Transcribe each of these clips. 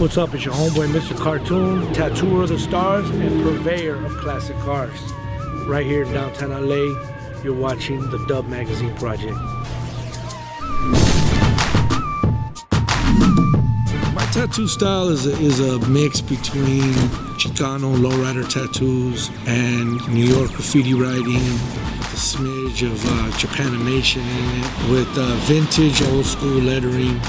What's up? It's your homeboy, Mr. Cartoon, tattooer of the stars and purveyor of classic cars. Right here in downtown LA, you're watching the Dub Magazine Project. My tattoo style is a, is a mix between Chicano lowrider tattoos and New York graffiti writing, a smidge of uh, Japanimation in it, with uh, vintage old school lettering,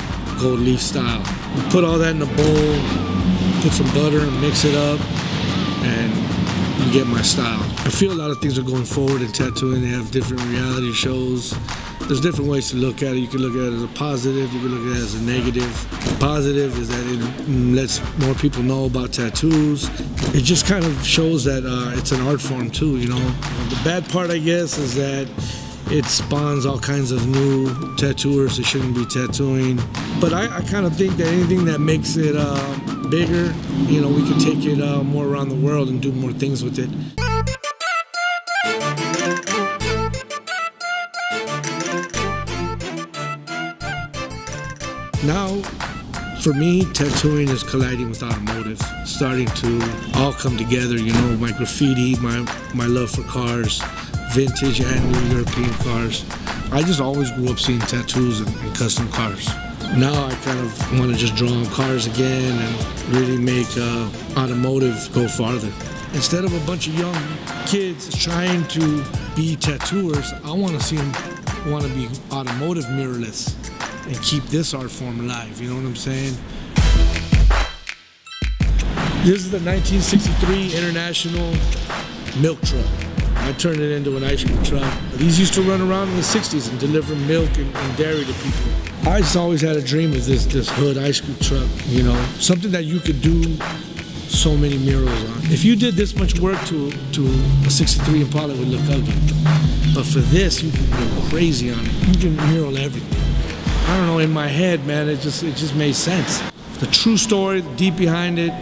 gold leaf style. You put all that in a bowl, put some butter and mix it up, and you get my style. I feel a lot of things are going forward in tattooing. They have different reality shows. There's different ways to look at it. You can look at it as a positive, you can look at it as a negative. The positive is that it lets more people know about tattoos. It just kind of shows that uh, it's an art form too, you know. The bad part, I guess, is that it spawns all kinds of new tattooers that shouldn't be tattooing. But I, I kind of think that anything that makes it uh, bigger, you know, we can take it uh, more around the world and do more things with it. Now, for me, tattooing is colliding with automotive, starting to all come together. You know, my graffiti, my my love for cars, vintage and new European cars. I just always grew up seeing tattoos and, and custom cars. Now I kind of want to just draw on cars again and really make uh, automotive go farther. Instead of a bunch of young kids trying to be tattooers, I want to see them want to be automotive muralists and keep this art form alive. You know what I'm saying? This is the 1963 International Milk Truck. I turned it into an ice cream truck. These used to run around in the 60s and deliver milk and, and dairy to people. I just always had a dream of this this hood ice cream truck, you know, something that you could do so many murals on. If you did this much work to to a 63 Impala, it would look ugly. But for this, you can go crazy on it. You can mural everything. I don't know, in my head, man, it just it just made sense. The true story, deep behind it,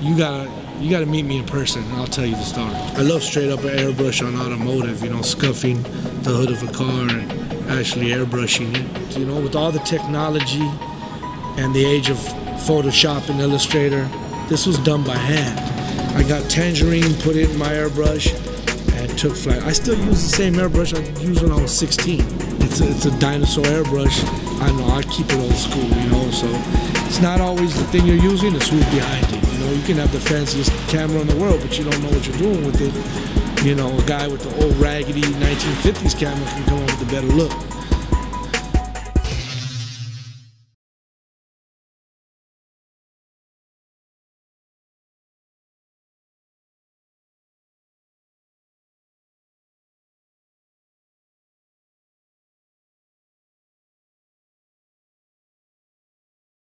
you gotta you gotta meet me in person and I'll tell you the story. I love straight up airbrush on automotive, you know, scuffing the hood of a car and actually airbrushing it. You know, with all the technology and the age of Photoshop and Illustrator, this was done by hand. I got tangerine, put it in my airbrush, and took flight. I still use the same airbrush I used when I was 16. It's a, it's a dinosaur airbrush. I know I keep it old school, you know. So it's not always the thing you're using; it's who's behind it. You know, you can have the fanciest camera in the world, but you don't know what you're doing with it. You know, a guy with the old raggedy 1950s camera can come up with a better look.